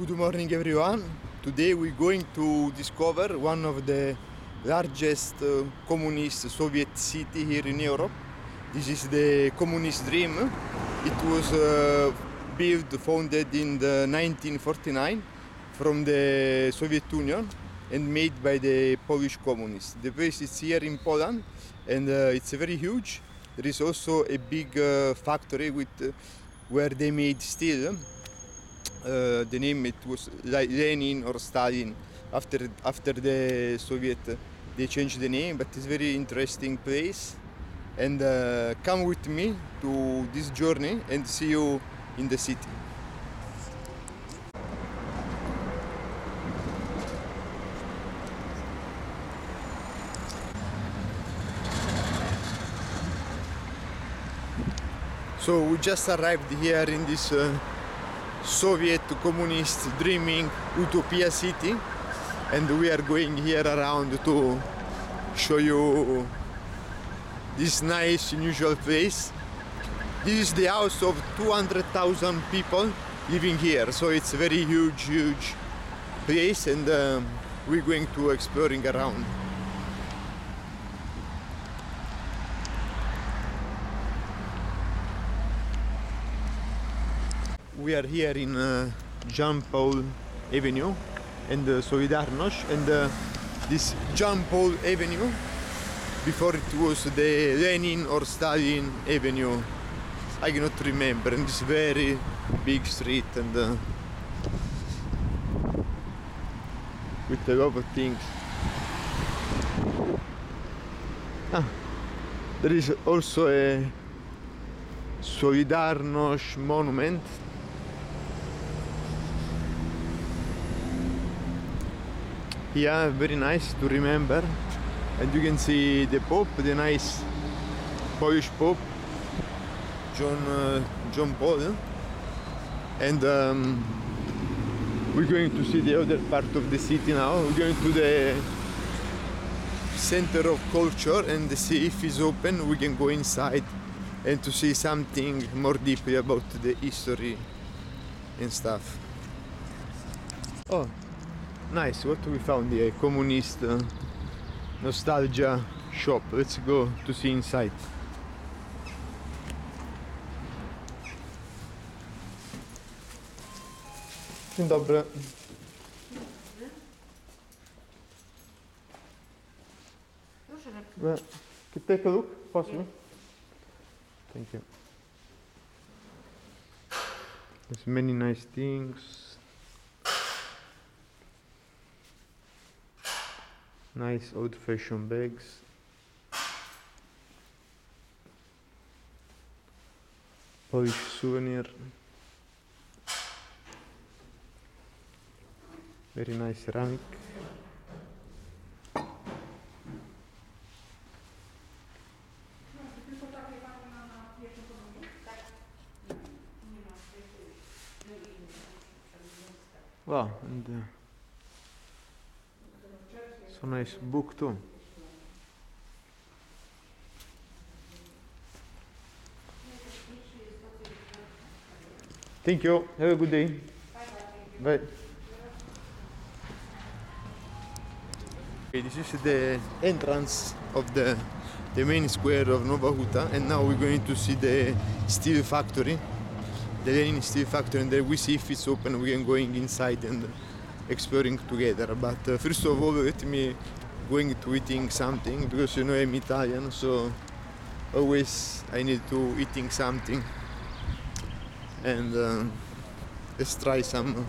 Good morning, everyone. Today we're going to discover one of the largest uh, communist Soviet city here in Europe. This is the communist dream. It was uh, built, founded in the 1949 from the Soviet Union and made by the Polish communists. The place is here in Poland and uh, it's very huge. There is also a big uh, factory with uh, where they made steel uh, the name it was like Lenin or Stalin. After after the Soviet, they changed the name, but it's very interesting place. And uh, come with me to this journey and see you in the city. So we just arrived here in this. Uh, Soviet communist dreaming utopia city. And we are going here around to show you this nice unusual place. This is the house of 200,000 people living here. So it's a very huge huge place and um, we're going to exploring around we are here in uh, Jean Paul Avenue and uh, Solidarność and uh, this Jean Paul Avenue. Before it was the Lenin or Stalin Avenue. I cannot remember. And this very big street and uh, with a lot of things. Ah, there is also a Solidarność monument yeah very nice to remember. And you can see the pope the nice polish pope john uh, john paul and um, we're going to see the other part of the city now. We're going to the center of culture and see if it's open. We can go inside and to see something more deeply about the history and stuff. Oh Nice, what we found here? Communist uh, nostalgia shop. Let's go to see inside. Dzień dobry. Well, Can take a look, possible? Thank you. There's many nice things. Nice old-fashioned bags. Polish souvenir. Very nice ceramic. Wow, and uh, so nice book too. Thank you. Have a good day. Bye. Okay, this is the entrance of the the main square of Nowa Huta, and now we're going to see the steel factory, the Lenin steel factory, and then we see if it's open. We can going inside and exploring together. But uh, first of all, let me going to eating something because you know I'm Italian, so always I need to eating something. And uh, let's try some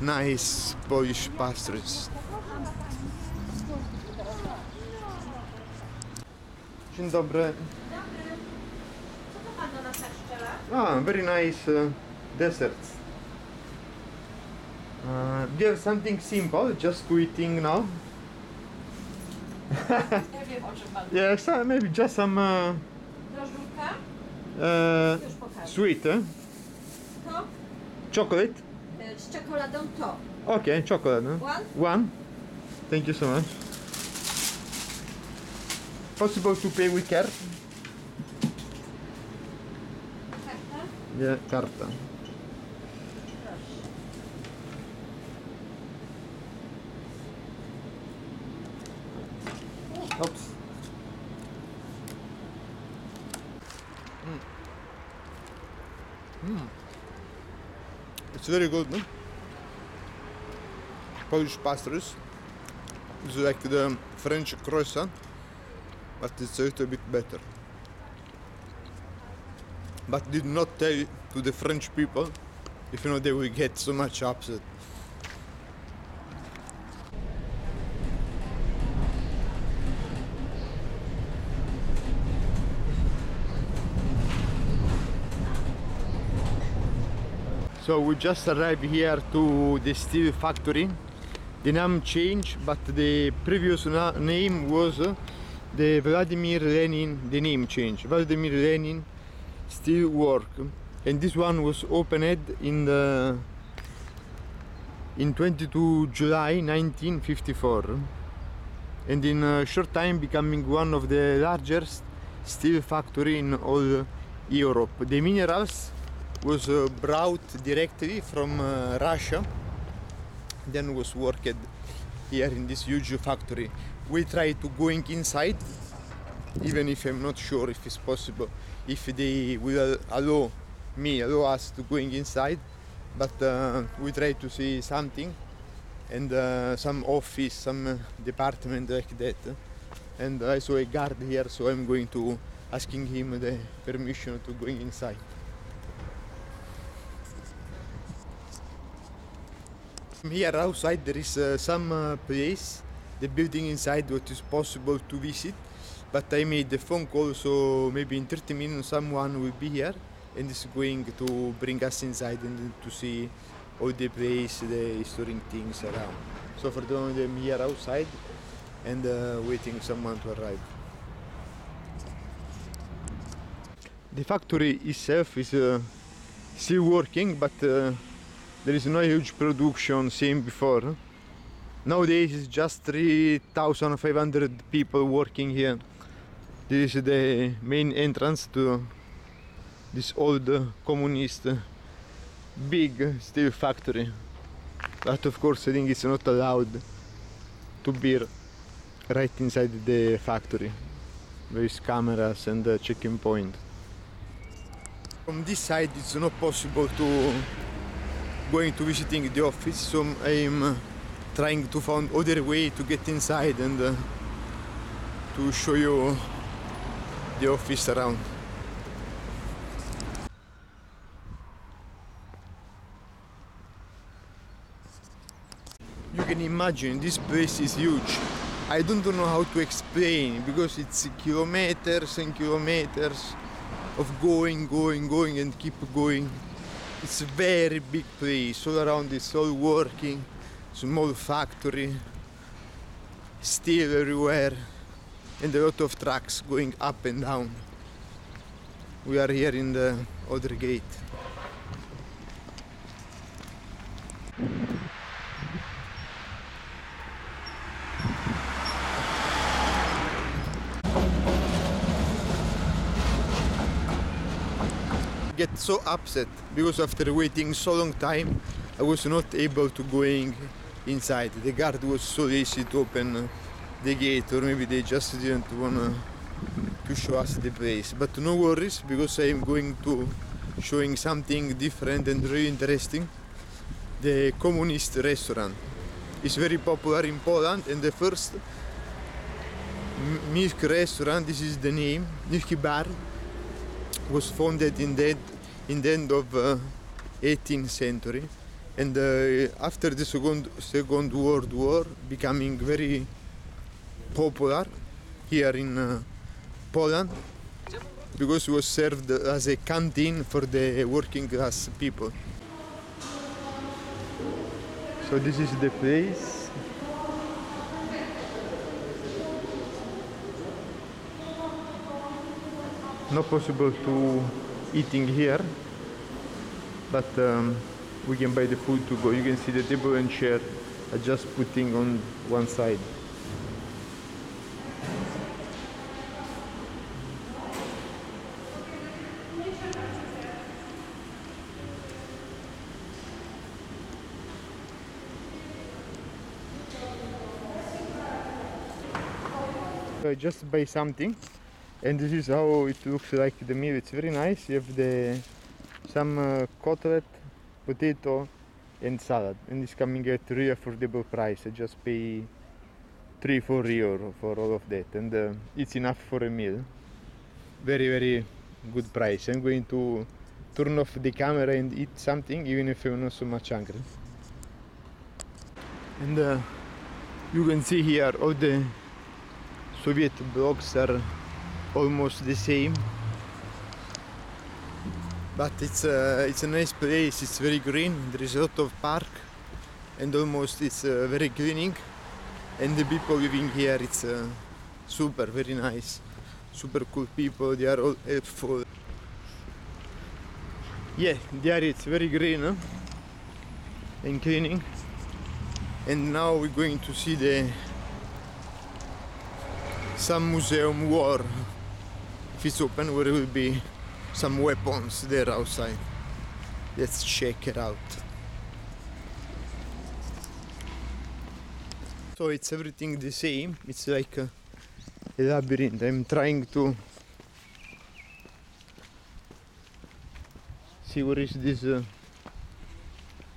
nice Polish pastries. Dzień dobry. Co to pan do nas? Ah, very nice uh, desserts. Uh, have something simple, just to eating now? Ja wiem o czym pan. Yeah, so maybe just some uh, Drożdżówka? uh, Już pokażę. sweet, eh? To chocolate. e, z czekoladą to. Okay, chocolate. Huh? One? One. Thank you so much. Possible to pay with card? Karta? Yeah, karta. Very good, no? Polish pastries. It's like the French croissant, but it's a little bit better. But did not tell to the French people, if you know they will get so much upset. So we just arrived here to the steel factory. The name changed, but the previous na- name was uh, the Vladimir Lenin. The name changed. Vladimir Lenin Steel Work, and this one was opened in the in 22 July 1954, and in a short time becoming one of the largest steel factory in all Europe. The minerals was uh, brought directly from uh, Russia, then was worked here in this huge factory. We try to going inside, even if I'm not sure if it's possible, if they will allow me, allow us to going inside, but uh, we try to see something and uh, some office, some uh, department like that. And I saw a guard here, so I'm going to asking him the permission to going inside. Here outside there is uh, some uh, place, the building inside what is possible to visit. But I made the phone call, so maybe in 30 minutes someone will be here and is going to bring us inside and to see all the place, the historic things around. So for the moment I'm here outside and uh, waiting someone to arrive. The factory itself is uh, still working, but uh, there is no huge production seen before. Nowadays it's just 3,500 people working here. This is the main entrance to this old communist big steel factory. But of course I think it's not allowed to be right inside the factory. There is cameras and uh, checking point. From this side it's not possible to going to visiting the office so I'm uh, trying to find other way to get inside and uh, to show you the office around. You can imagine this place is huge. I don't know how to explain because it's kilometers and kilometers of going, going, going and keep going. It's a very big place. All around it's all working, small factory, steel everywhere, and a lot of trucks going up and down. We are here in the other gate. Get so upset because after waiting so long time I was not able to going inside. The guard was so lazy to open the gate or maybe they just didn't wanna to show us the place. But no worries because I am going to showing something different and really interesting. The communist restaurant is very popular in Poland and the first milk restaurant, this is the name, Milky Bar, was founded in the, in the end of uh, 18th century and uh, after the second, second world war becoming very popular here in uh, Poland because it was served as a canteen for the working class people. So this is the place. Not possible to eating here, but um, we can buy the food to go. You can see the table and chair are just putting on one side. uh, just buy something, and this is how it looks like the meal. It's very nice. You have the some uh, cutlet, potato, and salad, and it's coming at really affordable price. I just pay three, four euro for all of that, and uh, it's enough for a meal. Very, very good price. I'm going to turn off the camera and eat something, even if I'm not so much hungry. And uh, you can see here all the Soviet blocks are almost the same. But it's a, it's a nice place, it's very green, there is a lot of park and almost it's uh, very cleaning. And the people living here it's uh, super, very nice, super cool people, they are all helpful. Yeah, there it's very green huh? and cleaning. And now we're going to see the some museum war if it's open where will be some weapons there outside let's check it out so it's everything the same. It's like a, a labyrinth. I'm trying to see where is this uh,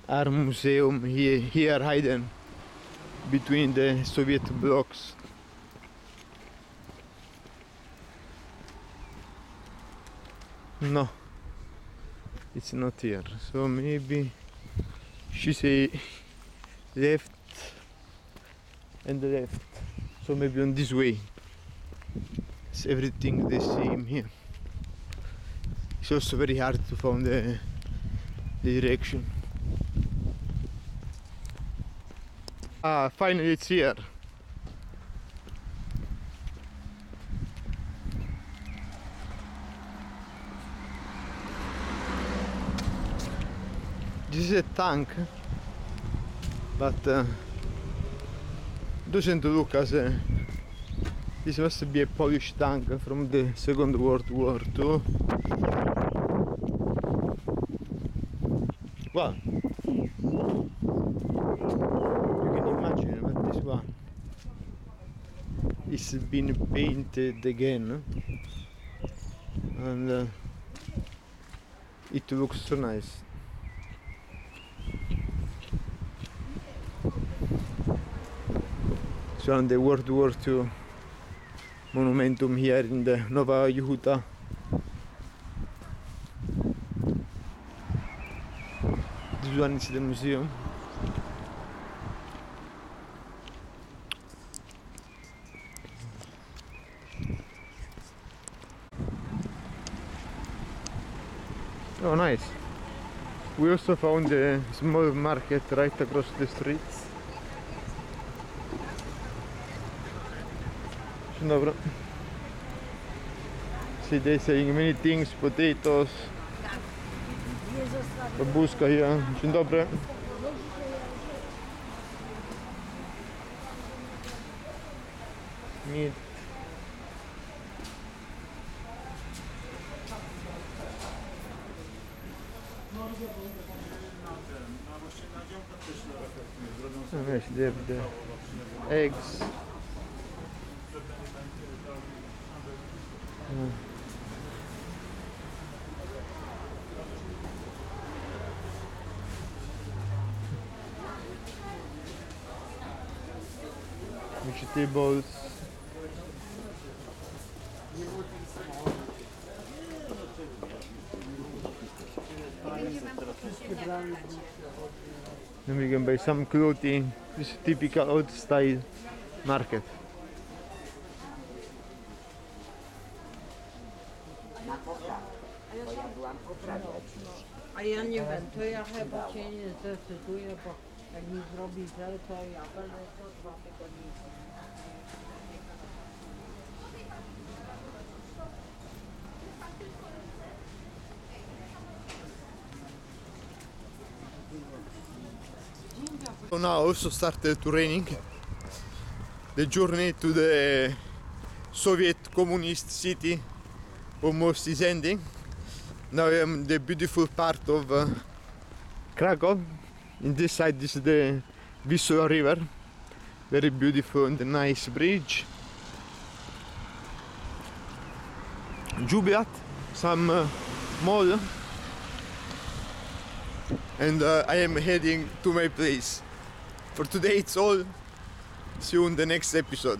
art museum. Here here hidden between the soviet blocks No, it's not here. So maybe she say left and left. So maybe on this way. It's everything the same here. It's also very hard to find the, the direction. Ah, finally it's here. This is a tank, but uh, doesn't look as a. This must be a Polish tank from the Second World War II. Well, you can imagine that this one is been painted again, and uh, it looks so nice. So on the World War II monumentum here in the Nowa Huta. This one is the museum. Oh nice. We also found a small market right across the streets. Dzień dobry. See they selling many things, potatoes. Babuszka here. Dzień dobry. Meat. Oh, yes, they have the eggs. Vegetables. Then we can buy some clothing. This is typical old style market. A ja nie wiem, to ja chyba się nie zdecyduję, bo jak mi zrobi źle, to ja będę co dwa tygodnie. So now also started to raining. The journey to the Soviet communist city almost is ending. Now I am the beautiful part of uh, Krakow. In this side this is the Wisła River, very beautiful and nice bridge. Jubilat, some uh, mall, and uh, I am heading to my place. For today, it's all. See you in the next episode.